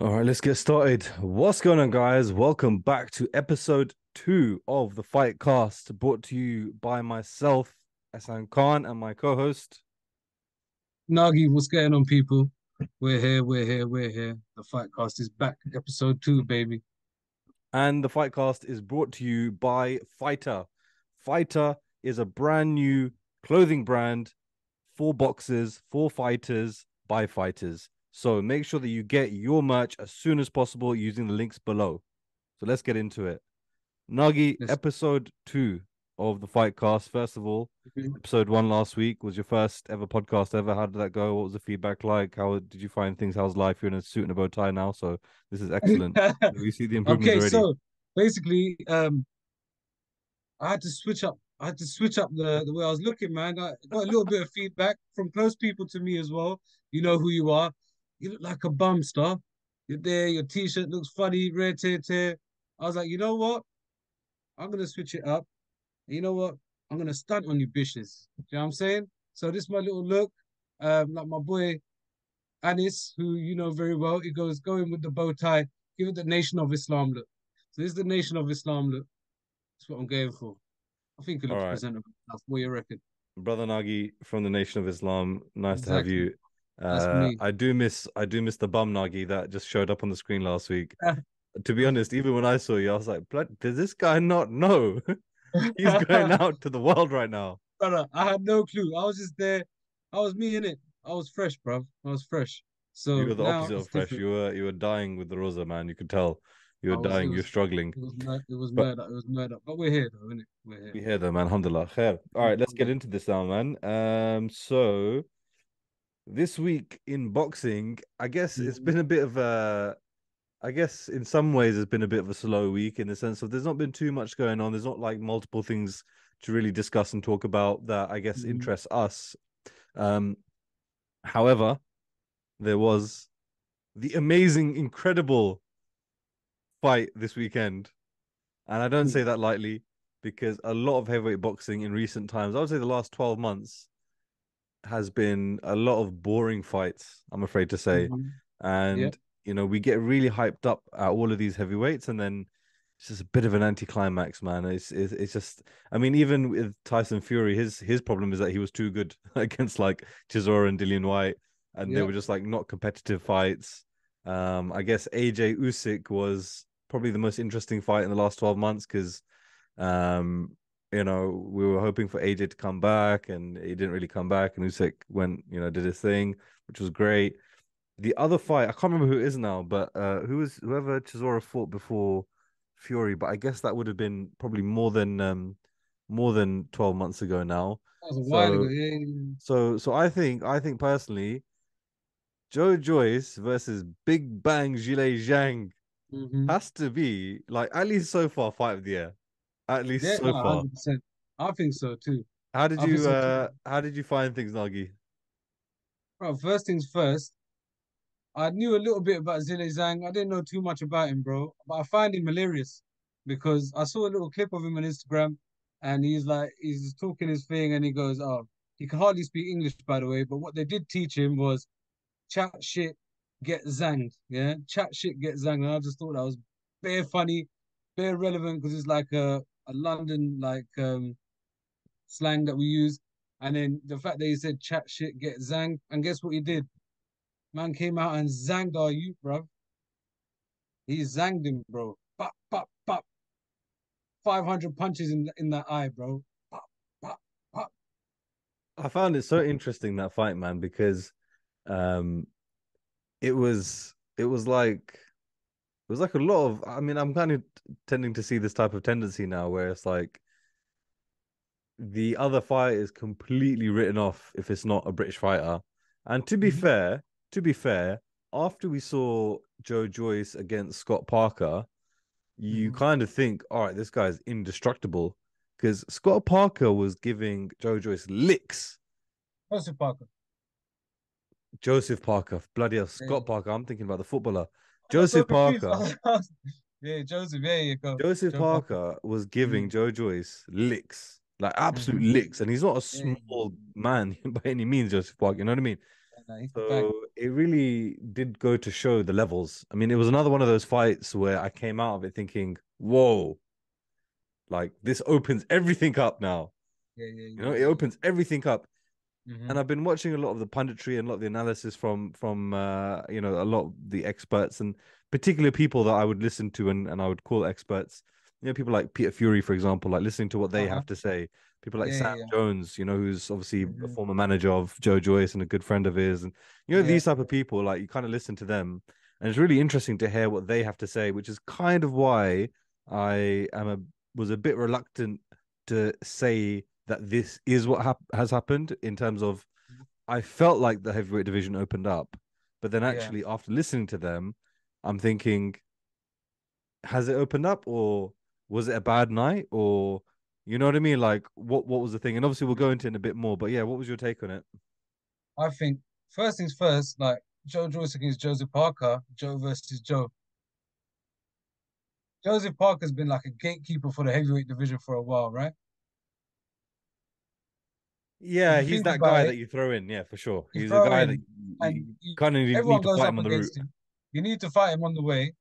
All right, let's get started. What's going on, guys? Welcome back to episode two of the Fytcast, brought to you by myself, Ehsan Khan, and my co-host. Nagi, what's going on, people? We're here, we're here, we're here. The Fight Cast is back, episode two, baby. And the Fytcast is brought to you by Fighter. Fighter is a brand new clothing brand for boxers, for fighters, by fighters. So make sure that you get your merch as soon as possible using the links below. So let's get into it. Nagi, Yes. episode two of the Fytcast. First of all, Mhm. episode one last week was your first ever podcast ever. How did that go? What was the feedback like? How did you find things? How's life? You're in a suit and a bow tie now, so this is excellent. we see the improvements okay, already. so basically, um, I had to switch up. I had to switch up the, the way I was looking, man. I got a little bit of feedback from close people to me as well. You know who you are. You look like a bum star. You're there. Your t-shirt looks funny, red tear tear. I was like, you know what? I'm gonna switch it up. And you know what? I'm gonna stunt on you, bitches. Do you know what I'm saying? So this is my little look. Um, like my boy Anis, who you know very well, he goes, go in with the bow tie, give it the Nation of Islam look. So this is the Nation of Islam look. That's what I'm going for. I think it looks right. presentable enough. What do you reckon? Brother Nagi from the Nation of Islam. Nice to have you. Uh. I do miss I do miss the bum Nagi that just showed up on the screen last week. to be honest, even when I saw you, I was like, "Blood, does this guy not know? He's going out to the world right now. Brother, I had no clue. I was just there. I was me in it. I was fresh, bruv. I was fresh. So You were the opposite of fresh. different. You were you were dying with the rosa, man. You could tell. You were was- dying. You're struggling. It was mur- it was murder. It was murder. But we're here though, innit? We're here. We hear them, man. Alhamdulillah. Khair. All right, let's get into this now, man. Um, so this week in boxing, I guess it's been a bit of a, I guess in some ways it's been a bit of a slow week in the sense of there's not been too much going on. There's not like multiple things to really discuss and talk about that I guess Mhm. interest us. Um, however, there was the amazing, incredible fight this weekend. And I don't Mm. say that lightly because a lot of heavyweight boxing in recent times, I would say the last 12 months, has been a lot of boring fights, I'm afraid to say. Mhm. And, you know, we get really hyped up at all of these heavyweights and then it's just a bit of an anticlimax, man. It's, it's it's just I mean, even with Tyson Fury, his his problem is that he was too good against like Chisora and Dillian Whyte, and they were just like not competitive fights. Um, I guess AJ Usyk was probably the most interesting fight in the last 12 months because um you know we were hoping for AJ to come back and he didn't really come back and Usyk went you know did his thing which was great the other fight I can't remember who it is now but uh who was whoever Chisora fought before Fury but I guess that would have been probably more than um more than 12 months ago now That was a while ago. So- Yeah, so so I think I think personally Joe Joyce versus Big Bang Zhilei Zhang Mhm. has to be like at least so far fight of the year. At least Yeah, so far. 100%. I think so too. How did I you so uh how did you find things, Nagi? Bro, first things first, I knew a little bit about Zhilei Zhang. I didn't know too much about him, bro. But I find him hilarious because I saw a little clip of him on Instagram and he's like, he's talking his thing and he goes, Oh, he can hardly speak English, by the way. But what they did teach him was chat shit, get zanged. Yeah, chat shit, get zanged. And I just thought that was bare funny, bare relevant because it's like a, a London like um slang that we use. And then the fact that he said chat shit, get zanged. And guess what he did? Man came out and zanged our youth, bro. He zanged him, bro. Pop, pop, pop. 500 punches in, in that eye, bro. Pop, pop, pop. I found it so interesting that fight, man, because um it was it was like it was like a lot of I mean, I'm kind of tending to see this type of tendency now where it's like the other fight is completely written off if it's not a British fighter. And to be Mhm. fair, to be fair, after we saw Joe Joyce against Scott Parker, you Mhm. kind of think, all right, this guy's indestructible. Because Scott Parker was giving Joe Joyce licks. Joseph Parker. Joseph Parker, bloody hell, Yeah. Scott Parker. I'm thinking about the footballer. I was so Joseph. Parker. yeah, Joseph. Yeah, you go. Joseph Joe Parker was giving Mm. Joe Joyce licks, like absolute Mhm. licks, and he's not a Yeah, yeah, small man by any means. Joseph Parker, you know what I mean? Nah, he's the. So it really did go to show the levels. I mean, it was another one of those fights where I came out of it thinking, "Whoa, like this opens everything up now." Yeah, yeah, You know, it opens everything up. Mhm. And I've been watching a lot of the punditry and a lot of the analysis from from uh, you know a lot of the experts and particular people that I would listen to and, and I would call experts. You know, people like Peter Fury, for example, like listening to what they Uh-huh. have to say. People like Yeah, Sam yeah. Jones, you know, who's obviously a Mhm. former manager of Joe Joyce and a good friend of his, and you know Yeah. these type of people. Like you kind of listen to them, and it's really interesting to hear what they have to say, which is kind of why I am a was a bit reluctant to say that this is what hap- has happened in terms of mm-hmm. I felt like the heavyweight division opened up, but then Yeah. actually after listening to them, I'm thinking, has it opened up or was it a bad night or you know what I mean? Like what what was the thing? And obviously we'll go into it in a bit more, but yeah, what was your take on it? I think first things first, like Joe Joyce against Joseph Parker, Joe versus Joe. Joseph Parker's been like a gatekeeper for the heavyweight division for a while, right? Yeah, he's that guy it, that you throw in, yeah, for sure. He's a guy in that you you, kind of need, everyone need to goes fight up him on the route. him. You need to fight him on the way.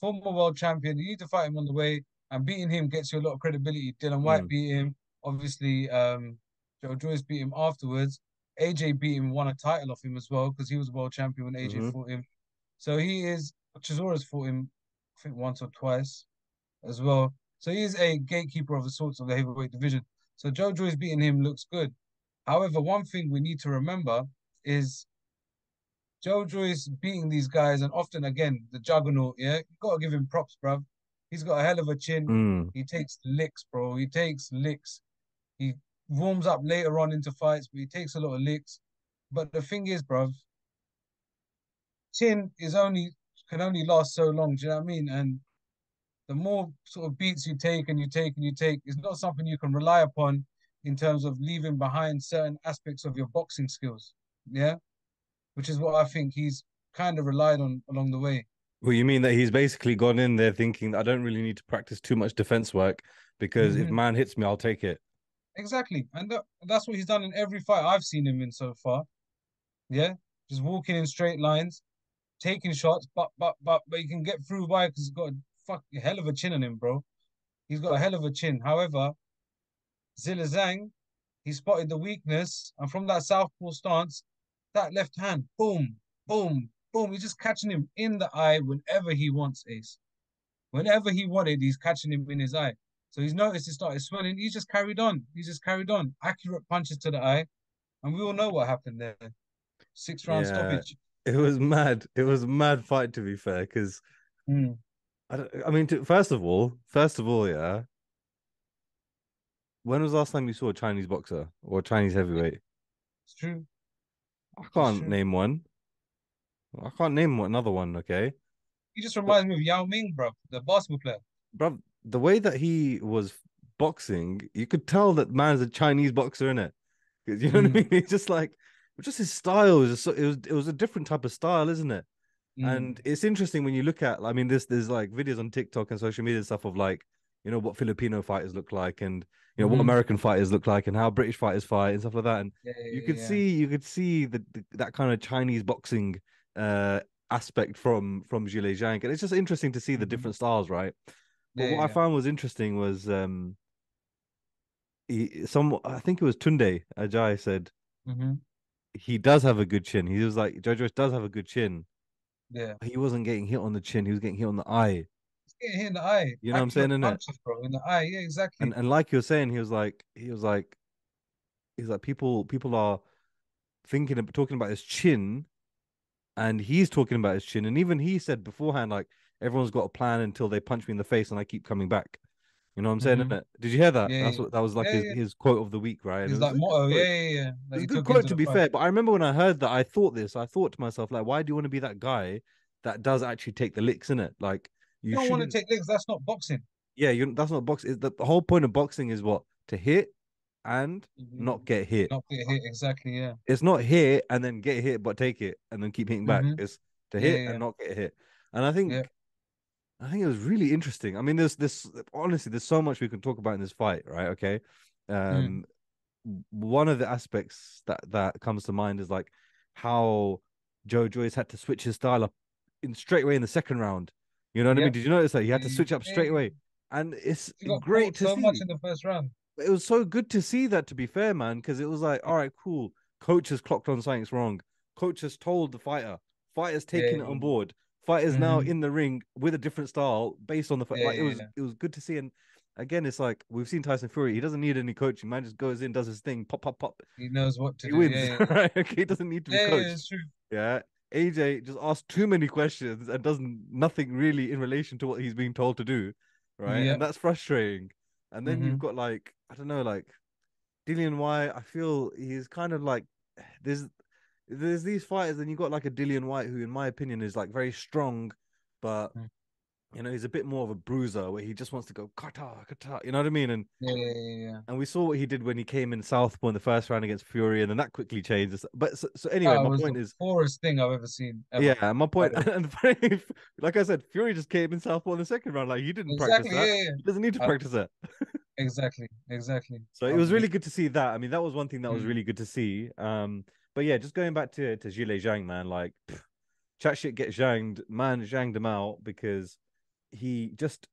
Former world champion, you need to fight him on the way, and beating him gets you a lot of credibility. Dillian Whyte Mm. beat him, obviously. Um, Joe Joyce beat him afterwards. AJ beat him, won a title off him as well because he was world champion when AJ Mhm. fought him. So he is. Chisora's fought him, I think once or twice, as well. So he is a gatekeeper of the sorts of the heavyweight division. So Joe Joyce beating him looks good. However, one thing we need to remember is Joe Joyce beating these guys, and often again the juggernaut. Yeah, you gotta give him props, bruv. He's got a hell of a chin. Mm. He takes licks, bro. He takes licks. He warms up later on into fights, but he takes a lot of licks. But the thing is, bruv, chin is only can only last so long. Do you know what I mean? And the more sort of beats you take and you take and you take, it's not something you can rely upon in terms of leaving behind certain aspects of your boxing skills. Yeah, which is what I think he's kind of relied on along the way. Well, you mean that he's basically gone in there thinking I don't really need to practice too much defense work because if Mhm. man hits me, I'll take it. Exactly, and that, that's what he's done in every fight I've seen him in so far. Yeah, just walking in straight lines, taking shots, but but but but he can get through by because he's got a fuck a hell of a chin on him, bro. He's got a hell of a chin. However, Zhilei Zhang, he spotted the weakness, and from that southpaw stance, that left hand, boom, boom, boom. He's just catching him in the eye whenever he wants, Ace. Whenever he wanted, he's catching him in his eye. So he's noticed it started swelling. He just carried on. He just carried on. Accurate punches to the eye. And we all know what happened there. Six round Yeah. stoppage. It was mad. It was a mad fight to be fair, because Mm. I, I mean, to, first of all, first of all, yeah. When was the last time you saw a Chinese boxer or a Chinese heavyweight? It's true. I can't true. name one. I can't name another one. Okay, He just reminds me of Yao Ming, bro, the basketball player. bro. The way that he was boxing, you could tell that man's a Chinese boxer in it. You know what I Mm. mean? It's just like, just his style was just so, it was it was a different type of style, isn't it? Mm. And it's interesting when you look at, I mean, there's there's like videos on TikTok and social media and stuff of like, you know, what Filipino fighters look like and you know what Mhm. American fighters look like and how British fighters fight and stuff like that. And Yeah, yeah, you could yeah. see you could see the, the that kind of Chinese boxing uh aspect from from Zhilei Zhang. And it's just interesting to see the Mhm. different styles, right? But what I found was interesting was um he, some I think it was Tunde Ajayi said Mhm. he does have a good chin. He was like Jojo does have a good chin. Yeah. He wasn't getting hit on the chin, he was getting hit on the eye. He's getting hit in the eye. You know what I'm saying, innit? punches, bro, in the eye. Yeah, exactly. And and like you're saying, he was like he was like he's like people people are thinking of talking about his chin and he's talking about his chin. And even he said beforehand, like everyone's got a plan until they punch me in the face and I keep coming back. You know what I'm saying? Mhm. innit? Did you hear that? Yeah, That's what that was like Yeah, his, yeah. his quote of the week, right? It was like motto. Yeah, yeah, yeah. It was he a good quote to be fight. fair, but I remember when I heard that, I thought this. I thought to myself, like, why do you want to be that guy that does actually take the licks in it? Like, You you don't want to take legs. That's not boxing. Yeah, you. That's not boxing. Is the, the whole point of boxing is what to hit and not get hit. Not get hit. Exactly. Yeah. It's not hit and then get hit, but take it and then keep hitting back. Mhm. It's to hit yeah, and not get hit. And I think, Yeah. I think it was really interesting. I mean, there's this honestly, there's so much we can talk about in this fight, right? Okay. Mm. Um, one of the aspects that that comes to mind is like how Joe Joyce had to switch his style up in straight away in the second round. You know what I mean? Did you notice that he had to switch up straight away? And it's great to so see. much in the first round. it was so good to see that to be fair man because it was like all right cool. Coach has clocked on something's wrong. Coach has told the fighter. Fighter's taking it on board. Fighter's now Mhm. in the ring with a different style based on the fight Yeah, like it was yeah. it was good to see. And again it's like we've seen tyson fury. He doesn't need any coaching man just goes in does his thing pop pop pop. He knows what to he do. wins Yeah, yeah, right? Okay he doesn't need to be yeah, yeah, coached. yeah aj just asks too many questions and doesn't nothing really in relation to what he's being told to do right Yeah. and that's frustrating and then you've Mhm. got like i don't know like Dillian Whyte, I feel he's kind of like there's there's these fighters, and you've got like a Dillian Whyte who, in my opinion, is like very strong, but Mm. You know he's a bit more of a bruiser where he just wants to go kata kata. You know what I mean? And Yeah, yeah, yeah, yeah. and we saw what he did when he came in Southpaw in the first round against Fury, and then that quickly changed. But so, so anyway, my point the is, poorest thing I've ever seen. Ever. yeah, my point, and funny, like I said, Fury just came in Southpaw in the second round. Like he didn't practice Exactly. that. Yeah, yeah. He doesn't need to Uh, practice that. Exactly. Exactly. So it was really good to see that. I mean, that was one thing that was Mm. really good to see. Um, but yeah, just going back to to Zhilei Zhang, man, like pff, chat shit get zhanged, man zhanged him out because he just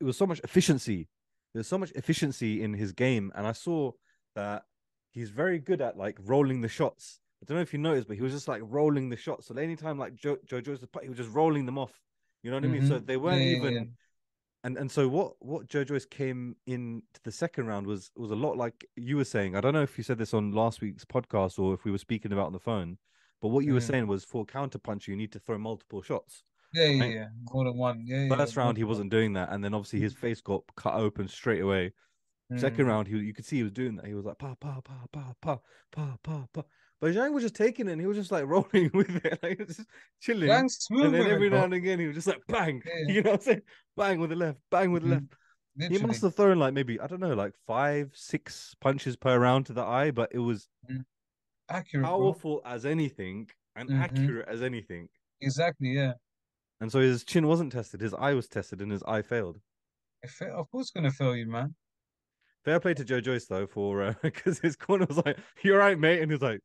it was so much efficiency. There's so much efficiency in his game, and I saw that he's very good at like rolling the shots. I don't know if you noticed, but he was just like rolling the shots. So anytime like Joe Joe Joyce was he was just rolling them off. You know what I mean? So Mhm. they weren't yeah, yeah, even yeah. and and so what what Joe Joyce came in to the second round was was a lot like you were saying. I don't know if you said this on last week's podcast or if we were speaking about on the phone, but what you were Mm. saying was for counter punch you need to throw multiple shots. Yeah, yeah, yeah. More than one. Yeah, yeah. First more round he wasn't doing that, and then obviously his face got cut open straight away. Second Mm. round he you could see he was doing that. He was like pa pa pa pa pa pa pa pa. But Zhang was just taking it and he was just like rolling with it, like just chilling. Zhang's smooth and then every now and again he was just like bang, Yeah. you know what I'm saying? Bang with the left, bang with the Mhm. left. He must have thrown like maybe I don't know, like five, six punches per round to the eye, but it was Accurate, bro. powerful as anything and Mhm. accurate as anything. Exactly, yeah. And so his chin wasn't tested, his eye was tested, and his eye failed. It- Of course, gonna fail you, man. Fair play to Joe Joyce though, for because his corner was like, "You're right, mate," and he's like,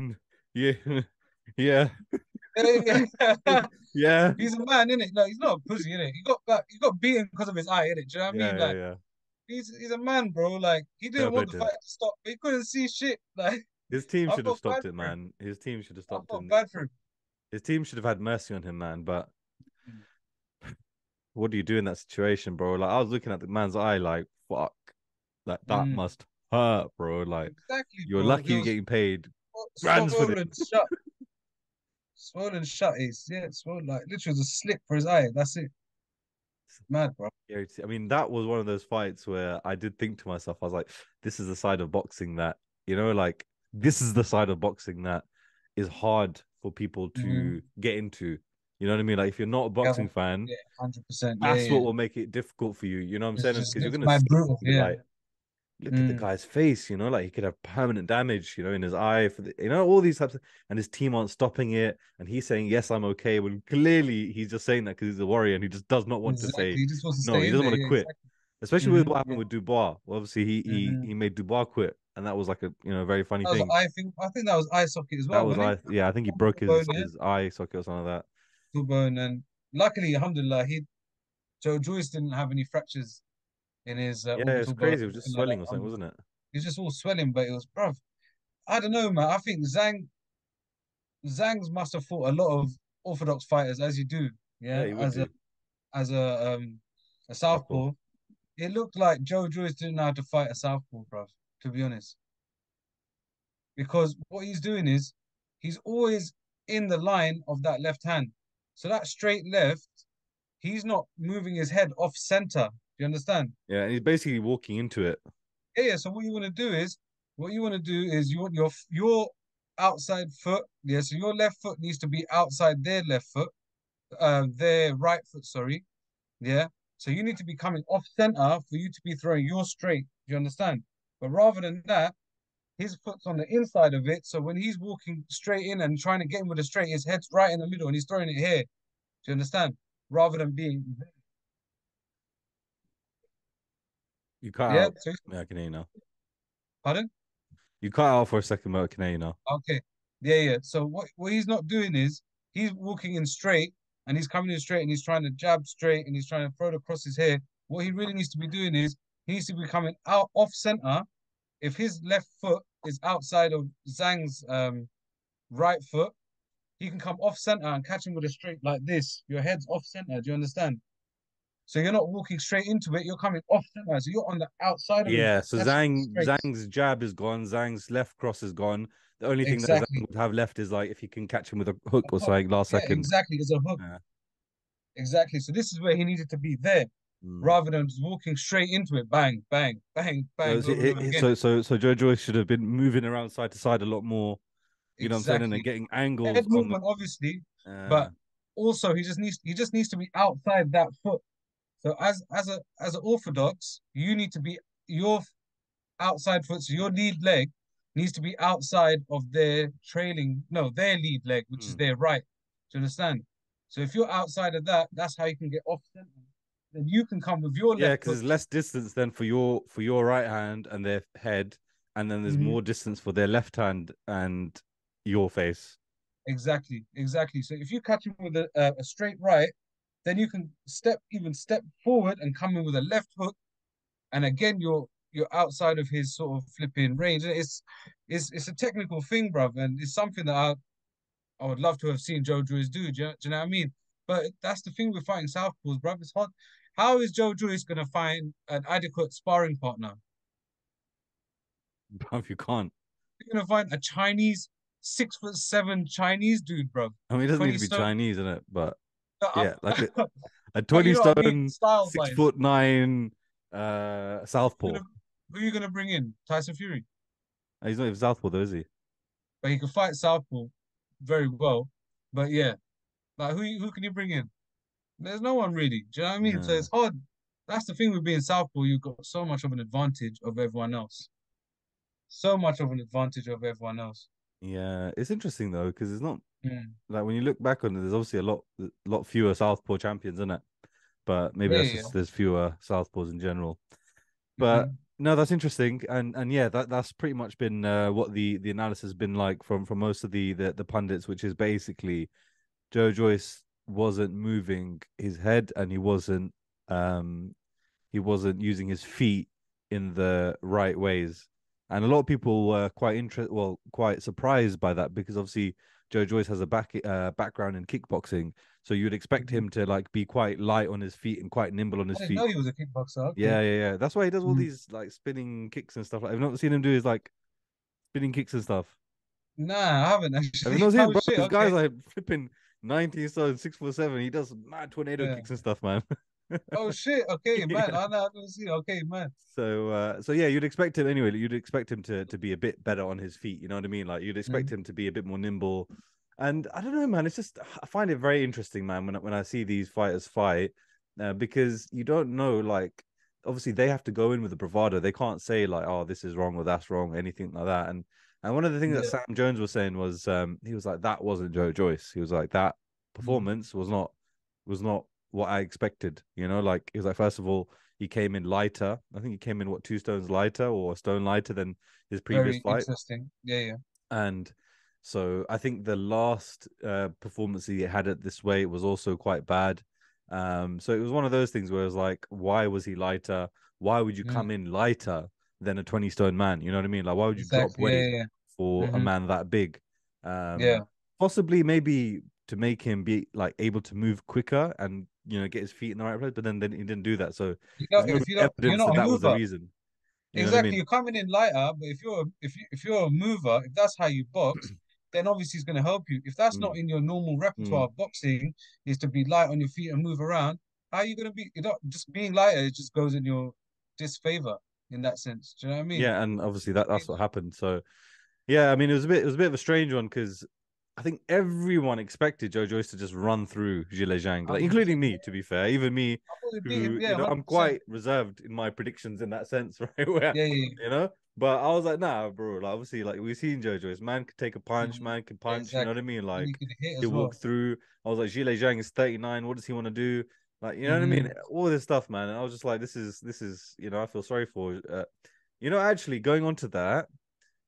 "Mm, "Yeah, yeah, Yeah, yeah. yeah." he's a man, isn't it? Like he's not a pussy, innit? He got like, he got beaten because of his eye, innit? Do you know what I Yeah, mean? Like yeah. he's he's a man, bro. Like he didn't want the to fight to stop, but he couldn't see shit. Like His team should have stopped it, man. His team should have I stopped felt him. bad for him. His team should have had mercy on him, man. But Mm. what do you do in that situation, bro? Like I was looking at the man's eye, like fuck, like that Mm. must hurt, bro. Like Exactly. you're bro. lucky you're getting paid. sw- grands for swollen shut. Swollen shut is yeah, swollen like literally a slip for his eye. That's it. Mad, bro. I mean, that was one of those fights where I did think to myself, I was like, this is the side of boxing that, you know, like this is the side of boxing that is hard for people to Mhm. get into. You know what I mean? Like if you're not a boxing fan, Yeah, hundred percent. that's yeah, what yeah. will make it difficult for you. You know what I'm It's saying? Because you're gonna see brutal. Yeah. like look at the Mm. guy's face, you know, like he could have permanent damage, you know, in his eye for the, you know, all these types of, and his team aren't stopping it, and he's saying yes, I'm okay, when clearly he's just saying that because he's a warrior and he just does not want Exactly. to say He just wants to no, stay he doesn't there. want to yeah, quit. exactly. especially with Mhm, what happened yeah. with Dubois. Well, obviously, he he Mhm. he made Dubois quit, and that was like a you know very funny That thing. eye thing. I think that was eye socket as well. that was wasn't yeah, I think he broke his, Bone, yeah. eye socket or something like that. it? bone and luckily, alhamdulillah, he Joe Joyce didn't have any fractures in his uh, Yeah, it's crazy. It was just nothing like swelling or something, wasn't it? It was just all swelling, but it was, bruv. I don't know, man. I think Zhang, Zhang's must have fought a lot of orthodox fighters, as you do, yeah, Yeah, as a do. as a um a southpaw. It looked like Joe Joyce didn't know how to fight a southpaw, bruv. To be honest, because what he's doing is he's always in the line of that left hand. So that straight left, he's not moving his head off center. Do you understand? Yeah, and he's basically walking into it. Yeah, yeah. So what you want to do is, what you want to do is you want your your outside foot. Yeah. So your left foot needs to be outside their left foot, um, their right foot. Sorry. Yeah. So you need to be coming off center for you to be throwing your straight. Do you understand? But rather than that, his foot's on the inside of it. So when he's walking straight in and trying to get him with a straight, his head's right in the middle and he's throwing it here. Do you understand? Rather than being You cut yeah. out. So, Yeah, I can hear you now. pardon? You cut out for a second, but I can hear you now. Okay. Yeah, yeah. So what what he's not doing is he's walking in straight and he's coming in straight and he's trying to jab straight and he's trying to throw it across his hair. What he really needs to be doing is he needs to be coming out off center. If his left foot is outside of Zhang's um, right foot, he can come off center and catch him with a straight like this. Your head's off center. Do you understand? So you're not walking straight into it. You're coming off center. So you're on the outside. Yeah, so That's Zhang straight. Zhang's jab is gone. Zhang's left cross is gone. The only thing that Exactly. Zhang would have left is like if he can catch him with a hook or hook. something last Yeah, second. exactly. It's a hook. Yeah. Exactly. So this is where he needed to be there Mm. rather than just walking straight into it. Bang, bang, bang, bang. So, over he- and over he- again. so so so Joe Joyce should have been moving around side to side a lot more. You know what I'm saying, and then getting angles Head on the. movement, obviously, but also he just needs he just needs to be outside that foot. So as as a as an orthodox, you need to be your outside foot, so your lead leg needs to be outside of their trailing, no, their lead leg, which is Hmm. their right. Do you understand? So if you're outside of that, that's how you can get off center. Then you can come with your yeah, left because there's less distance then for your for your right hand and their head, and then there's Mhm. more distance for their left hand and your face. Exactly, exactly. So if you catch him with a, a, a straight right, then you can step even step forward and come in with a left hook, and again you're you're outside of his sort of flipping range. And It's it's it's a technical thing, bruv, and it's something that I I would love to have seen Joe Joyce do. Do you, do you know what I mean? But that's the thing with fighting southpaws, bruv. It's hard. How is Joe Joyce gonna find an adequate sparring partner? Bruv, you can't. You're gonna find a Chinese six foot seven Chinese dude, bro. I mean, it doesn't need to be stone. Chinese, in it? But Uh, yeah, like a, a twenty you know what I stone, mean? Six wise. foot nine, uh, southpaw. Who are you gonna bring in? Tyson Fury. He's not even southpaw though, is he? But he can fight Southpaw very well. But yeah, like who who can you bring in? There's no one really. Do you know what I mean? So it's hard. That's the thing with being Southpaw. You've got so much of an advantage of everyone else. So much of an advantage of everyone else. Yeah, it's interesting though because it's not Mm. like when you look back on it, there's obviously a lot, lot fewer southpaw champions in it. But maybe Yeah, that's yeah. just there's fewer southpaws in general. But Mhm. no, that's interesting, and and yeah, that that's pretty much been uh, what the the analysis has been like from from most of the the, the pundits, which is basically Joe Joyce wasn't moving his head and he wasn't um he wasn't using his feet in the right ways, and a lot of people were quite interest well quite surprised by that because obviously Joe Joyce has a back uh, background in kickboxing, so you'd expect him to like be quite light on his feet and quite nimble on I his didn't feet. know he was a kickboxer. Okay. Yeah, yeah, yeah. That's why he does all Mm. these like spinning kicks and stuff. Like I've not seen him do his like spinning kicks and stuff. Nah, I haven't Have actually. you not seen Oh, shit, This guy's okay. like flipping 19 stone, six foot seven. He does mad tornado Yeah. kicks and stuff, man. Oh shit, okay, man. Yeah. I know, I don't see. Okay, man. So uh so yeah, you'd expect him anyway, you'd expect him to to be a bit better on his feet, you know what I mean? Like you'd expect him to be a bit more nimble. And I don't know, man, it's just I find it very interesting, man, when I- when I see these fighters fight, uh, because you don't know like obviously they have to go in with the bravado. They can't say like, oh, this is wrong or that's wrong, anything like that. And and one of the things that Sam Jones was saying was um he was like that wasn't Joe Joyce. He was like that Mm. performance was not was not what I expected. You know, like he was like first of all he came in lighter. I think he came in what two stones lighter or a stone lighter than his previous Very fight. interesting. Yeah, yeah. And so I think the last uh, performance he had at this weight was also quite bad. Um, so it was one of those things where it was like, why was he lighter? Why would you Mm. come in lighter than a 20 stone man? You know what I mean? Like, why would you drop Exactly. weight Yeah, yeah. For a Mhm. man that big? Um, Yeah. possibly maybe to make him be like able to move quicker and you know get his feet in the right place, but then, then he didn't do that. So You know, no if you don't, you're evidence not that that was the reason. You what I Exactly, mean? you're coming in lighter, but if you're if you if you're a mover, if that's how you box, then obviously it's going to help you. If that's not Mm. in your normal repertoire of boxing, is to be light on your feet and move around. How are you going to be? You know, just being lighter, it just goes in your disfavor in that sense. Do you know what I mean? Yeah, and obviously that that's what happened. So yeah, I mean it was a bit it was a bit of a strange one because I think everyone expected Joe Joyce to just run through Zhilei Zhang, like including me, to be fair. Even me, who, yeah, you know, I'm quite reserved in my predictions in that sense, right? Where Yeah, yeah, you know, but I was like, nah, bro. Like obviously, like we've seen Joe Joyce, man could take a punch, Mhm. man can punch. You know what I mean? Like he hit he'll well. through. I was like, Zhilei Zhang is 39. What does he want to do? Like, you know what I mean? Mhm. All this stuff, man. And I was just like, this is this is, you know, I feel sorry for. Uh, you know, actually going on to that,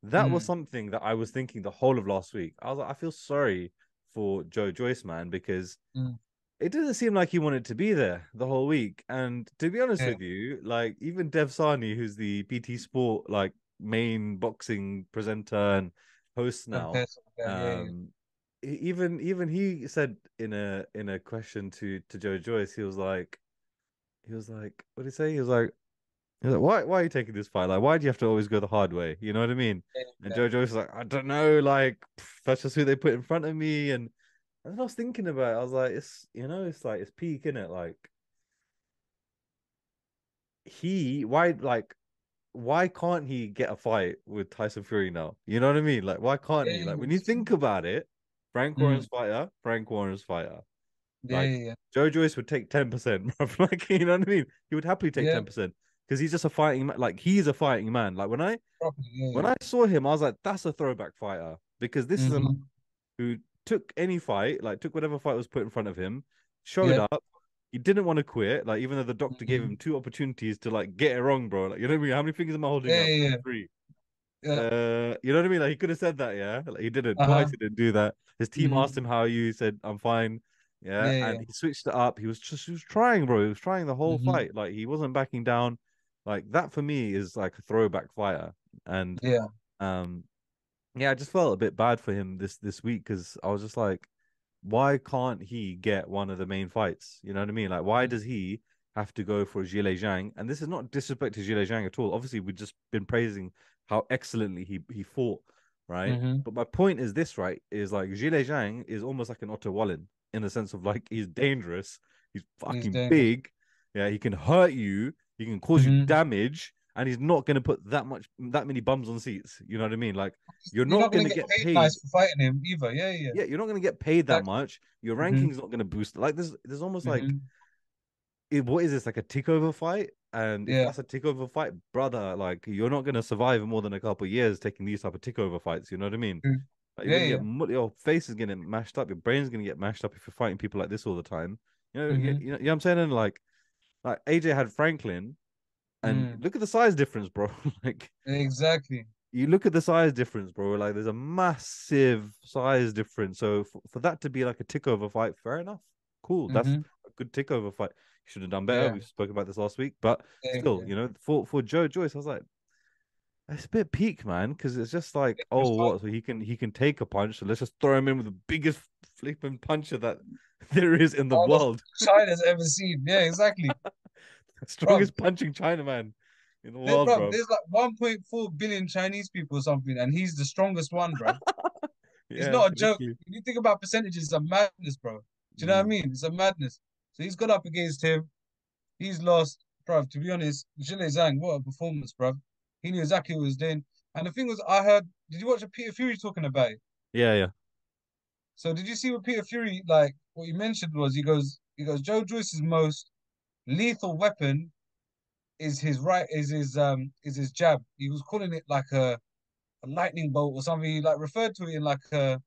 That was Mm. something that I was thinking the whole of last week. I was like, I feel sorry for Joe Joyce, man, because Mm. it doesn't seem like he wanted to be there the whole week. And to be honest Yeah. with you, like even Dev Sahni, who's the BT Sport like main boxing presenter and host now, yeah, yeah. um, even even he said in a in a question to to Joe Joyce, he was like, he was like, what did he say? He was like, was like, why why are you taking this fight? Like, why do you have to always go the hard way? You know what I mean? Yeah, And yeah. Joyce was like, I don't know, like pff, that's just who they put in front of me. And, and then I was thinking about it, I was like, it's you know, it's like it's peak, in it? Like he why like why can't he get a fight with Tyson Fury now? You know what I mean? Like, why can't Yeah, he? Like when you think about it, Frank Mm. Warren's fighter, Frank Warren's fighter. Yeah, Like, yeah, yeah. Joe Joyce would take 10%, bruv. Like, you know what I mean? He would happily take Yeah. 10% because he's just a fighting man. Like, he's a fighting man. Like, when I yeah, when. I saw him, I was like, that's a throwback fighter because this is a man Mhm. who took any fight, like took whatever fight was put in front of him, showed Yeah. up. He didn't want to quit, like even though the doctor gave Mhm. him two opportunities to like get it wrong, bro. Like you know what I mean? How many fingers am I holding Yeah, up? yeah, yeah. Three. Yeah. Uh, you know what I mean? Like he could have said that, yeah. Like he didn't. Uh-huh. He didn't do that. His team Mhm. asked him how are you. He said, "I'm fine." Yeah, and he switched it up. He was just he was trying, bro. He was trying the whole Mhm. fight. Like he wasn't backing down. Like that for me is like a throwback fighter. And Yeah. um, yeah, I just felt a bit bad for him this this week because I was just like, why can't he get one of the main fights? You know what I mean? Like, why Mm. does he have to go for Zhilei Zhang? And this is not disrespect to Zhilei Zhang at all. Obviously, we've just been praising how excellently he he fought, right? Mhm. But my point is this, right? Is like Zhilei Zhang is almost like an Otto Wallin in the sense of like he's dangerous, he's fucking dangerous. big, yeah, he can hurt you, he can cause you Mhm. damage, and he's not gonna put that much that many bums on seats. You know what I mean? Like you're You're not, not gonna, gonna get, get paid paid. nice for fighting him either. Yeah, yeah. Yeah, you're not gonna get paid that Exactly. much. Your Mhm. ranking's not gonna boost. Like there's there's almost like Mhm. it, what is this like a tick over fight? And if Yeah. that's a tick over fight, brother, like you're not gonna survive more than a couple of years taking these type of tick over fights. You know what I mean? Mm. Like, you're Yeah, gonna yeah. get mu- your face is getting mashed up, your brain's gonna get mashed up if you're fighting people like this all the time. You know, you, Mhm. you know, you know what I'm saying? And like, like AJ had Franklin, and Mm. look at the size difference, bro. like Exactly. you look at the size difference, bro. Like there's a massive size difference. So for, for that to be like a tick over fight, fair enough. Cool. That's Mhm. a good tick over fight. You should have done better. Yeah. We spoke about this last week, but Yeah, still, yeah. you know, for for Joe Joyce, I was like, it's a bit peak, man, because it's just like, oh, what? So he can he can take a punch. So let's just throw him in with the biggest flipping puncher that there is in the that's- world. China's ever seen. Yeah, exactly. Strongest punching Chinaman in the world, bro, bro. There's like 1.4 billion Chinese people or something, and he's the strongest one, bro. It's not a joke. literally. When you think about percentages, it's a madness, bro. Do you know what I Mm. mean? It's a madness. So he's got up against him. He's lost, bro. To be honest, Zhilei Zhang, what a performance, bro. He knew exactly what he was doing. And the thing was, I heard. Did you watch Peter Fury talking about it? Yeah, yeah. So did you see what Peter Fury like? What he mentioned was he goes, he goes, Joe Joyce's most lethal weapon is his right, is his um, is his jab. He was calling it like a, a lightning bolt or something. He like referred to it in like a,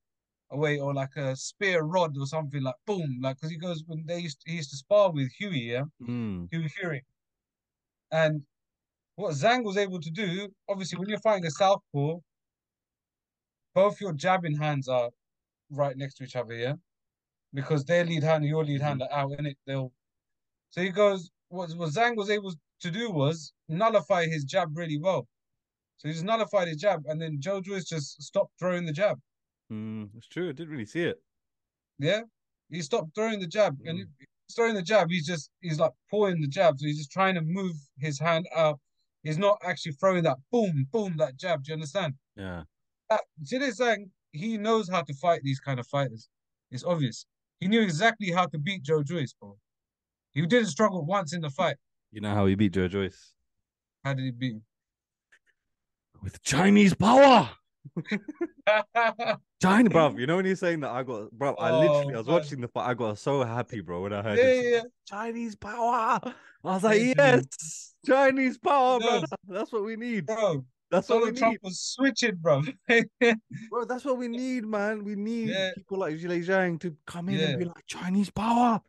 a way or like a spear rod or something like boom, like because he goes when they used he used to spar with Huey, yeah, Mm. Hughie Fury, and what Zhang was able to do, obviously, when you're fighting a southpaw, both your jabbing hands are right next to each other, yeah, because their lead hand and your lead hand are out in it. They'll. So he goes. What what Zhang was able to do was nullify his jab really well. So he just nullified his jab, and then Joe Joyce just stopped throwing the jab. Mm. It's true. I didn't really see it. Yeah, he stopped throwing the jab, and Mm. he's throwing the jab. He's just he's like pulling the jab, so he's just trying to move his hand out. He's not actually throwing that boom, boom, that jab. Do you understand? Yeah. That Zhang, he knows how to fight these kind of fighters. It's obvious. He knew exactly how to beat Joe Joyce, bro. He didn't struggle once in the fight. You know how he beat Joe Joyce How did he beat him? with Chinese power. Yeah, China, bro. You know when he's saying that, I got, bro. I oh, literally, Oh, I was man. watching the fight. I got so happy, bro, when I heard yeah, yeah. Chinese power. I was like, Literally. yes, Chinese power, bro. That's what we need. Bro, That's what we Trump need, was switching, bro. bro. That's what we need, man. We need Yeah. people like Zhilei Zhang to come in and be like Chinese power.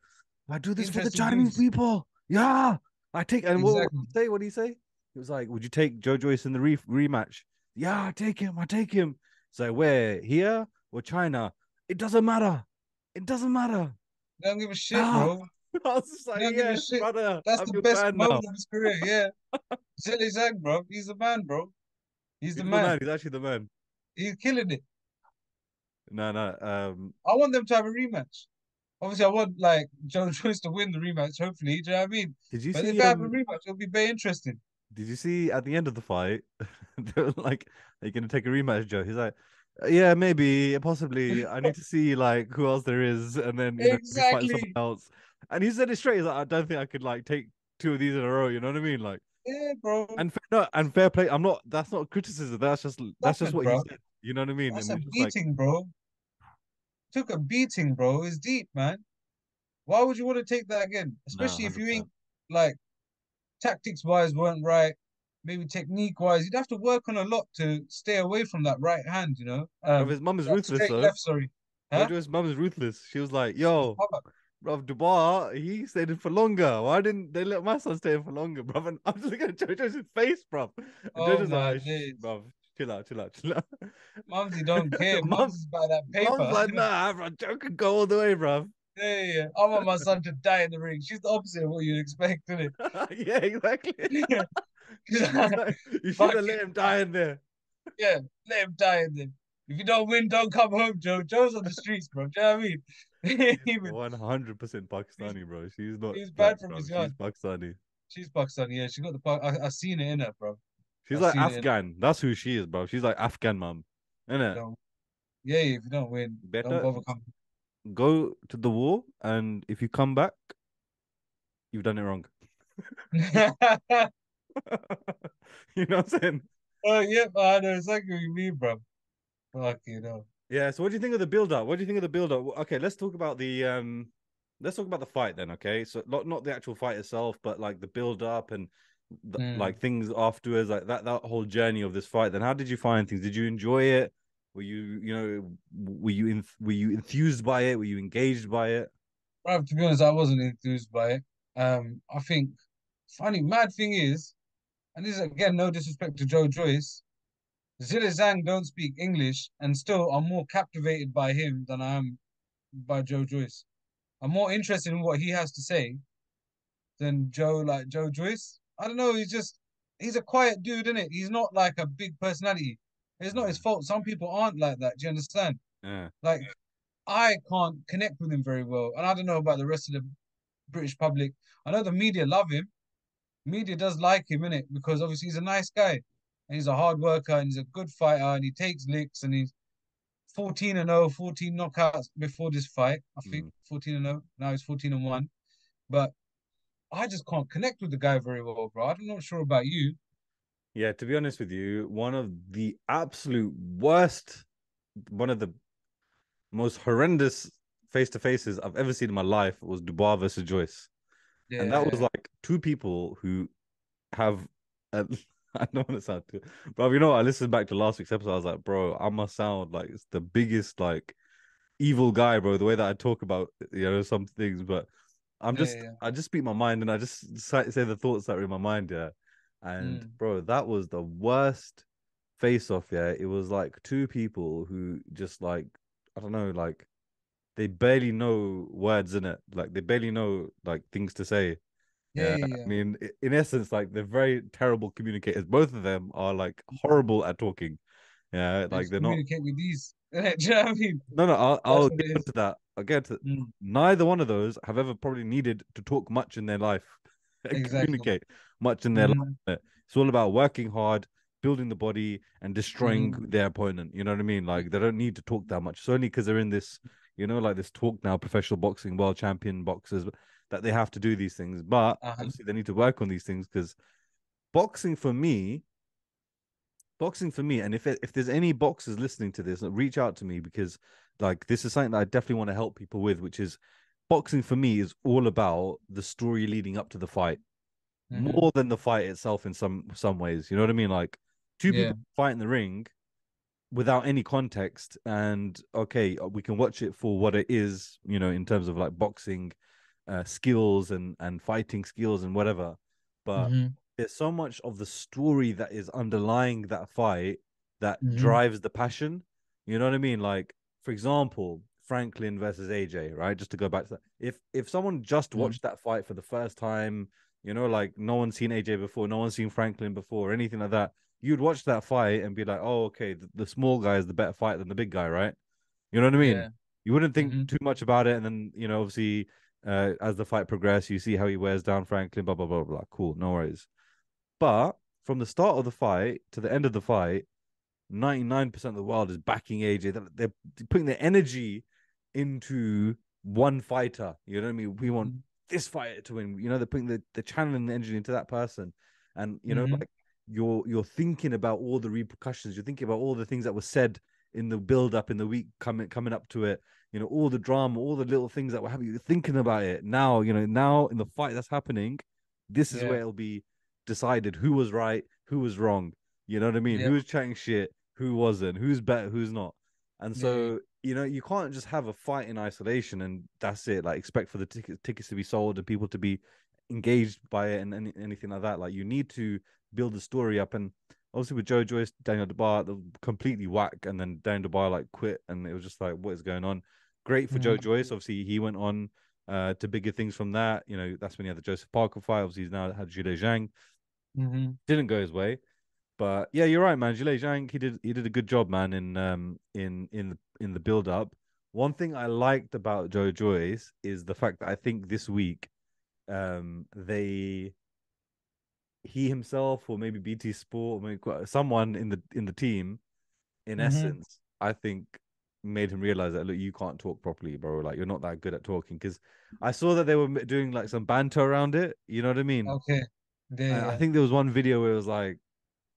I do this for the Chinese dudes. people. Yeah, I take. And what, what did he say? What did he say? It was like, "Would you take Joe Joyce in the re- rematch?" Yeah, I take him. I take him. So where here or China? It doesn't matter. It doesn't matter. They don't give a shit, Ah, bro. I was just like, don't give a shit. brother. That's I'm the best fan now. moment of his career. Yeah, Zhilei Zhang, bro. He's the man, bro. He's He's the the man. man. He's actually the man. He's killing it. No, no. Um, I want them to have a rematch. Obviously, I want like Joe Joyce to win the rematch. Hopefully, do you know what I mean? did you But see? if they have a um, rematch, it'll be very interesting. Did you see at the end of the fight? they were like, "Are you gonna take a rematch, Joe?" He's like, uh, "Yeah, maybe, possibly. I need to see like who else there is, and then you know, maybe fight someone Exactly. else." And he said it straight. He's like, "I don't think I could like take two of these in a row." You know what I mean? Like, Yeah, bro. and fair, no, and fair play. I'm not. That's not criticism. That's just that's just Nothing, what bro. he said. You know what I mean? That's and a just like, beating, bro. Took a beating, bro. It's deep, man. Why would you want to take that again? Especially if you ain't like tactics wise weren't right, maybe technique wise. You'd have to work on a lot to stay away from that right hand, you know? Um, his mum is ruthless though. left, sorry. Huh? Jojo's mum is ruthless. She was like, "Yo. Bro, Dubois, he stayed in for longer. Why didn't they let my son stay in for longer, bro? And I'm just looking at Jojo's face, bro. And Oh Jojo's my like, "Shh, days. chill out, chill out, chill out. Mumsy don't care. Mum- Mumsy's about that paper. Mom's like, nah, bro, Joe can go all the way, bro. Yeah, yeah, yeah. I want my son to die in the ring. She's the opposite of what you'd expect, isn't it? yeah, exactly. yeah, like, you should have let him die in there. Yeah, let him die in there. If you don't win, don't come home, Joe. Joe's on the streets, bro. Do you know what I mean? One hundred percent Pakistani, bro. She's not. She's bad from his She's. Pakistani. she's Pakistani. Yeah, she got the. Pa- I, I seen it in her, bro. She's I've like it Afghan. That's who she is, bro. She's like Afghan mom, innit? Don't, yeah, yeah, if you don't win, Better don't bother coming. Go to the war, and if you come back, you've done it wrong. you know what I'm saying? oh yeah, I know exactly what you mean, bro. Fuck you know. Yeah. So, what do you think of the build up? What do you think of the build up? Okay, let's talk about the um, let's talk about the fight then. Okay, so not not the actual fight itself, but like the build up and the, Mm. like things afterwards, like that that whole journey of this fight. Then, how did you find things? Did you enjoy it? Were you you know were you in, were you enthused by it? Were you engaged by it? To be honest, I wasn't enthused by it. Um, I think funny mad thing is, and this is again no disrespect to Joe Joyce, Zhilei Zhang don't speak English, and still I'm more captivated by him than I am by Joe Joyce. I'm more interested in what he has to say than Joe like Joe Joyce. I don't know. He's just he's a quiet dude, isn't it? He's not like a big personality. It's not his fault. Some people aren't like that. Do you understand? Yeah. Like I can't connect with him very well, and I don't know about the rest of the British public. I know the media love him. Media does like him, innit? Because obviously he's a nice guy, and he's a hard worker, and he's a good fighter, and he takes licks, and he's 14 and 0, 14 knockouts before this fight. I think mm. 14 and 0. Now he's 14 and 1. But I just can't connect with the guy very well, bro. I'm not sure about you. Yeah, to be honest with you, one of the absolute worst, one of the most horrendous face to faces I've ever seen in my life was Dubois versus Joyce. Yeah. And that was like two people who have, uh, I don't want to sound too, bro. You know. I listened back to last week's episode. I was like, bro, I must sound like it's the biggest, like, evil guy, bro. The way that I talk about, you know, some things, but I'm Yeah, just, yeah. I just speak my mind and I just say the thoughts that are in my mind, yeah. And Mm. bro, that was the worst face off, yeah. It was like two people who just like, I don't know, like they barely know words in it. Like they barely know like things to say. yeah, yeah, I mean, in essence, like they're very terrible communicators. Both of them are like horrible at talking. Yeah, like they're not. communicate with these. Do you know what I mean? No, no, I'll, I'll get into that. I'll get to Mm, neither one of those have ever probably needed to talk much in their life Exactly. communicate much in their life. mhm, It's all about working hard, building the body, and destroying Mhm. their opponent. You know what I mean? Like they don't need to talk that much. It's only because they're in this, you know, like this talk now, professional boxing, world champion boxers, that they have to do these things. But Uh-huh. obviously they need to work on these things because boxing for me, boxing for me, and if it, if there's any boxers listening to this, reach out to me because like this is something that I definitely want to help people with, which is boxing for me is all about the story leading up to the fight mhm. more than the fight itself in some some ways. You know what I mean? Like two Yeah. people fight in the ring without any context, and okay, uh, we can watch it for what it is. You know, in terms of like boxing uh, skills and and fighting skills and whatever. But Mhm. there's so much of the story that is underlying that fight that Mhm. drives the passion. You know what I mean? Like, for example, Franklin versus AJ, right? Just to go back to that. If if someone just Mhm. watched that fight for the first time, you know, like no one's seen AJ before, no one's seen Franklin before, or anything like that, you'd watch that fight and be like, oh, okay, the, the small guy is the better fight than the big guy, right? You know what I mean? Yeah. You wouldn't think Mhm. too much about it, and then you know, obviously, uh, as the fight progresses, you see how he wears down Franklin, blah blah blah blah. Cool, no worries. But from the start of the fight to the end of the fight, 99% of the world is backing AJ. They're, they're putting their energy into one fighter. You know what I mean? We want Mhm. this fighter to win. You know, they're putting the, the channel and the energy into that person. And you know, Mhm. like you're you're thinking about all the repercussions, you're thinking about all the things that were said in the build up in the week coming coming up to it, you know, all the drama, all the little things that were happening, you're thinking about it. Now, you know, now in the fight that's happening, this is Yeah. where it'll be decided who was right, who was wrong. You know what I mean? Yeah. Who was chatting shit, who wasn't, who's better, who's not. And so, you know, you can't just have a fight in isolation and that's it. Like expect for the tickets tickets to be sold and people to be engaged by it and any, anything like that. Like you need to build the story up. And obviously with Joe Joyce, Daniel Dubois, they completely whack, and then Daniel Dubois like quit, and it was just like, what is going on? Great for Joe Mhm. Joyce. Obviously, he went on uh to bigger things from that. You know, that's when he had the Joseph Parker fight. Obviously, he's now had Zhilei Zhang. Mhm. Didn't go his way. But yeah, you're right, man. Zhilei Zhang, he did he did a good job, man, in um in in the in the build up. One thing I liked about Joe Joyce is the fact that I think this week um they he himself or maybe BT Sport or maybe someone in the in the team in Mhm. essence I think made him realize that look you can't talk properly bro like you're not that good at talking because I saw that they were doing like some banter around it you know what I mean Okay. Yeah. I think there was one video where it was like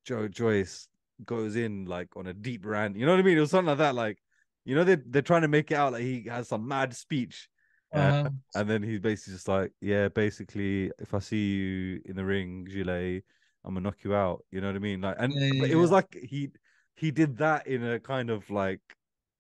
Joe Joyce goes in like on a deep rant you know what I mean it was something like that like you know they they're trying to make it out like he has some mad speech uh, Uh-huh. and then he's basically just like, yeah, basically, if I see you in the ring, Zhilei, I'm gonna knock you out. You know what I mean? Like, and Yeah, yeah, it was like he he did that in a kind of like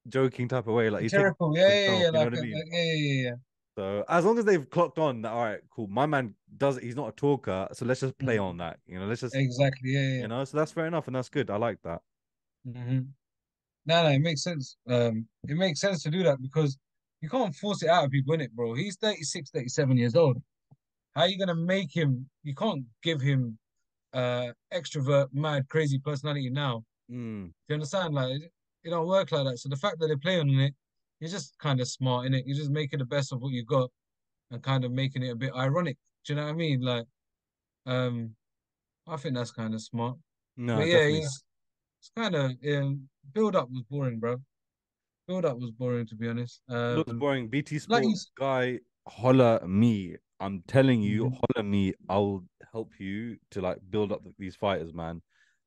joking type of way. Like Satirical. Yeah, yeah, himself, yeah. you know Like, what I a- mean? like, yeah, yeah, yeah. So as long as they've clocked on that, all right, cool. My man does he's not a talker, so let's just play Mhm. on that. You know, let's just Exactly. Yeah, yeah. you know. So that's fair enough, and that's good. I like that. Mm-hmm. No, no, it makes sense. Um, it makes sense to do that because you can't force it out of people, innit, bro? He's 36, 37 years old. How are you gonna make him? You can't give him uh extrovert, mad, crazy personality now. Mm. Do you understand? Like it, it don't work like that. So the fact that they're playing on it, you're just kind of smart in it. You're just making the best of what you got and kind of making it a bit ironic. Do you know what I mean? Like, um, I think that's kind of smart. No, But yeah, definitely. it's it's kind of um, build up was boring, bro. Build up was boring to be honest. looks Um, boring. BT like Sports guy, holler me. I'm telling you, Mhm. holler me. I'll help you to like build up these fighters, man.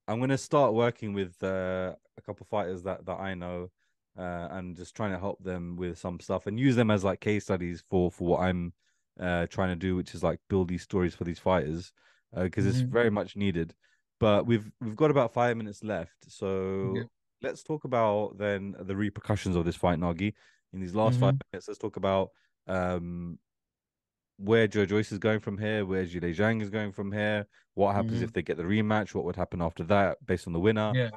I'm gonna start working with uh, a couple fighters that that I know, uh, and just trying to help them with some stuff and use them as like case studies for for what I'm uh, trying to do, which is like build these stories for these fighters, because it's Mhm. very much needed. But we've we've got about five minutes left, so Yeah. let's talk about then the repercussions of this fight, Nagi. In these last five Mhm. minutes, let's talk about um where Joe Joyce is going from here, where Zhilei Zhang is going from here, what happens if Mhm. they get the rematch, what would happen after that based on the winner. yeah.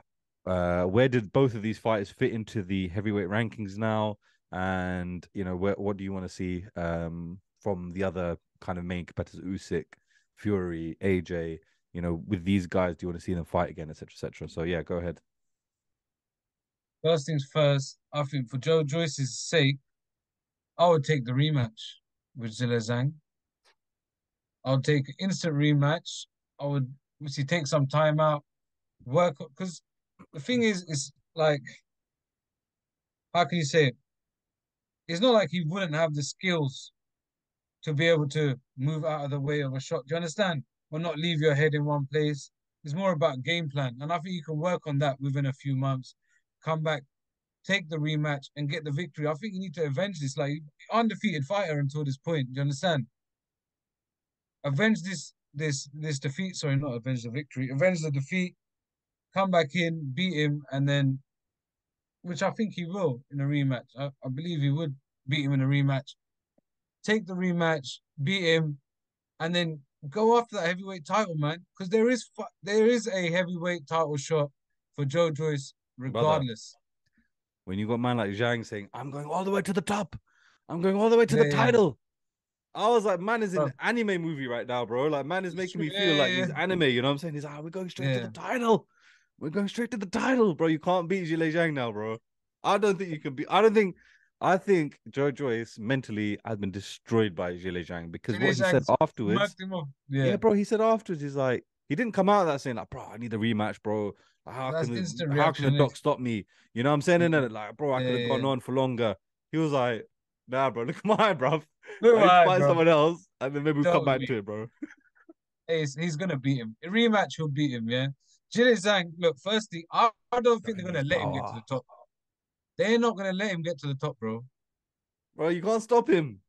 Uh, where did both of these fighters fit into the heavyweight rankings now? And you know, where what do you want to see um from the other kind of main competitors, Usyk, Fury, AJ? You know, with these guys, do you want to see them fight again, etc., etc.? So yeah, go ahead. First things first, I think for Joe Joyce's sake, I would take the rematch with Zhilei Zhang. I would take instant rematch. I would obviously take some time out, work because the thing is, is like, how can you say it? It's not like he wouldn't have the skills to be able to move out of the way of a shot. Do you understand? Or not leave your head in one place. It's more about game plan. And I think you can work on that within a few months. Come back, take the rematch, and get the victory. I think you need to avenge this. Like undefeated fighter until this point. Do you understand? Avenge this this this defeat. Sorry, not avenge the victory. Avenge the defeat. Come back in, beat him, and then which I think he will in a rematch. I, I believe he would beat him in a rematch. Take the rematch, beat him, and then go after that heavyweight title, man. Because there is fu- there is a heavyweight title shot for Joe Joyce regardless. When you got man like Zhang saying, "I'm going all the way to the top, I'm going all the way to Yeah, the yeah. title," I was like, "Man is in an anime movie right now, bro. Like, man is making me feel yeah, like he's anime. You know what I'm saying? He's like, "Ah, we're going straight to the title. We're going straight to the title, bro. You can't beat Zhilei Zhang now, bro. I don't think you can be. I don't think." I think Joe Joyce mentally has been destroyed by Zhilei Zhang because Zhilei what he said afterwards, Smacked him off. yeah. Yeah. bro. He said afterwards, he's like, he didn't come out of that saying like, bro, I need a rematch, bro. How That's can the, how can the doc stop me? You know what I'm saying? Yeah. Like, bro, I could have yeah, gone on for longer. He was like, nah, bro, look at my bro. Look I need to at find someone else, and then maybe we'll come back to it, bro. He's, he's gonna beat him. In rematch, he'll beat him. Yeah. Zhilei Zhang. Look, firstly, I, I don't think they're gonna let him get to the top. They're not gonna let him get to the top, bro. Bro, you can't stop him.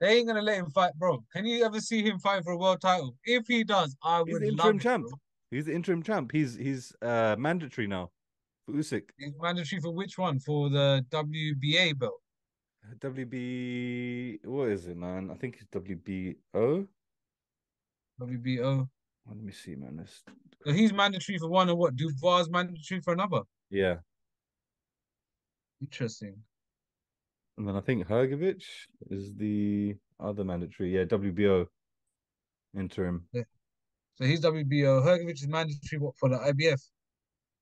They ain't gonna let him fight, bro. Can you ever see him fight for a world title? If he does, I He's would the love interim it, champ. bro. He's the interim champ. He's he's uh mandatory now for Usyk. He's mandatory for which one? For the WBA belt. WB, what is it, man? I think it's WBO. WBO. Let me see, man. Let's... So he's mandatory for one, and what? Dubois mandatory for another. Yeah, Interesting. and then I think Hrgovic is the other mandatory. Yeah, WBO interim, So he's WBO. Hrgovic is mandatory what, for the IBF.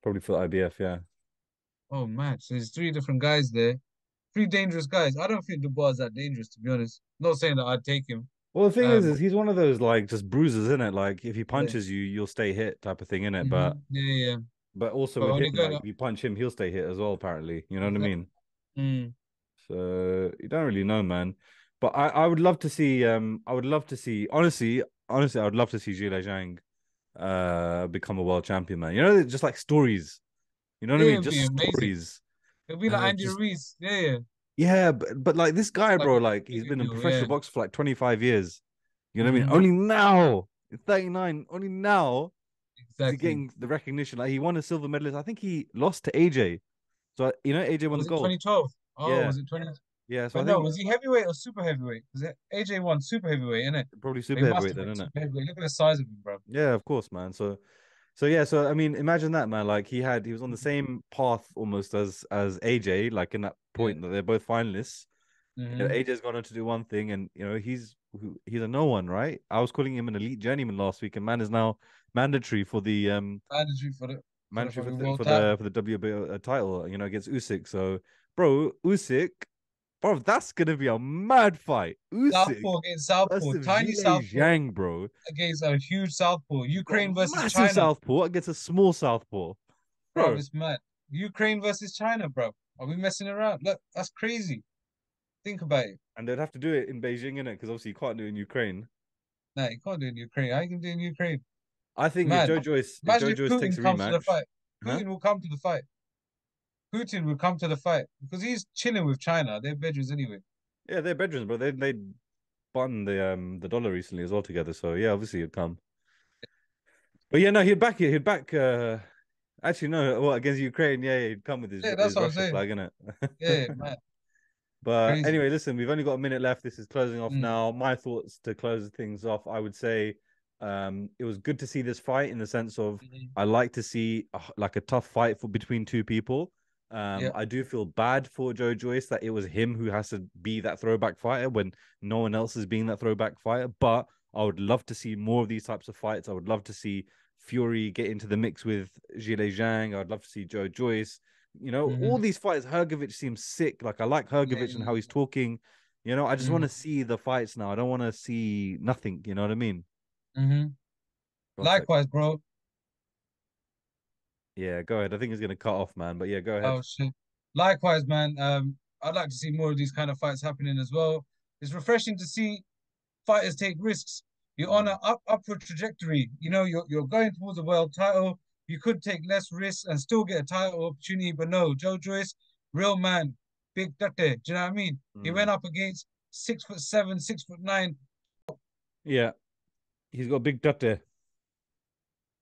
probably for the IBF. Yeah, Oh man, so there's three different guys there. Three dangerous guys. I don't think Dubois is that dangerous, to be honest. Not saying that I'd take him. Well, the thing is, Um, is he's one of those like just bruisers, isn't it? Like if he punches you, you'll stay hit type of thing, in it. But Mhm. yeah, yeah, yeah. But also But with him, like if you punch him, he'll stay hit as well. Apparently, you know what I mean? Mm. So you don't really know, man. But I, I would love to see. Um, I would love to see. Honestly, honestly, I would love to see Zhilei Zhang, uh, become a world champion, man. You know, just like stories. You know what I mean? Just stories. It'll be like Uh, Andy just- Ruiz. Yeah, yeah. Yeah, but but like this guy, Like bro, like he's been in video, professional yeah. box for like 25 years. You know what I Mhm. mean? Only now, 39, only now Exactly. getting the recognition. Like he won a silver medalist. I think he lost to AJ. So you know, AJ won Was the it gold. 2012? Oh, Yeah. was it 20? Yeah, so But I no, was he heavyweight or super heavyweight? Was it AJ won super heavyweight, innit? probably super heavyweight then, isn't it? heavyweight. Look at the size of him, bro. Yeah, of course, man. So, so yeah, so I mean, imagine that, man. Like he had, he was on the same path almost as as AJ, like in that point that they're both finalists. You know, Mhm. AJ's gone on to do one thing, and you know he's he's a no one, right? I was calling him an elite journeyman last week, and man is now mandatory for the um Mandatory for the mandatory for fucking the for the for the WBO title, you know, against Usyk. So, bro, Usyk, bro, that's gonna be a mad fight. Usyk Southpaw against Southpaw. Tiny Southpaw Zhang, bro. against a huge Southpaw. Ukraine versus massive China. southpaw against a small southpaw, Bro, bro. it's mad. Ukraine versus China, bro. Are we messing around? Look, that's crazy. Think about it. And they'd have to do it in Beijing, innit? Because obviously you can't do it in Ukraine. Nah, you can't do it in Ukraine. How you can do it in Ukraine? I think Mad. if Joe Joyce, if Joe Joyce Putin takes a comes to the rematch, fight. Huh? Putin will come to the fight. Putin will come to the fight because he's chilling with China. They're bedrooms anyway. yeah, they're bedrooms, but They they button the um the dollar recently as well together. So yeah, obviously he'd come. But yeah, no, he'd back it. He'd back. uh Actually, no. Well, against Ukraine, yeah, he'd come with his, Yeah, that's his what I'm Russia saying. flag, innit? Yeah, man. But Crazy. anyway, listen, we've only got a minute left. This is closing off Mm. now. My thoughts to close things off, I would say um, it was good to see this fight in the sense of Mhm. I like to see a, like a tough fight for between two people. Um, Yeah. I do feel bad for Joe Joyce that it was him who has to be that throwback fighter when no one else is being that throwback fighter. But I would love to see more of these types of fights. I would love to see Fury get into the mix with Zhilei Zhang. I'd love to see Joe Joyce. You know, Mhm. all these fights, Hrgovic seems sick. Like I like Hrgovic and how he's talking. You know, I just want Mhm. to see the fights now. I don't want to see nothing. You know what I mean? Hmm One. Likewise, bro. Yeah, go ahead. I think he's gonna cut off, man. But yeah, go ahead. Oh shit. Likewise, man. Um, I'd like to see more of these kind of fights happening as well. It's refreshing to see fighters take risks. You're on Mm. an up upward trajectory. You know, you're you're going towards a world title. You could take less risks and still get a title opportunity, but no, Joe Joyce, real man, big tate. Do you know what I mean? He Mm. went up against six foot seven, six foot nine. Yeah, he's got a big there.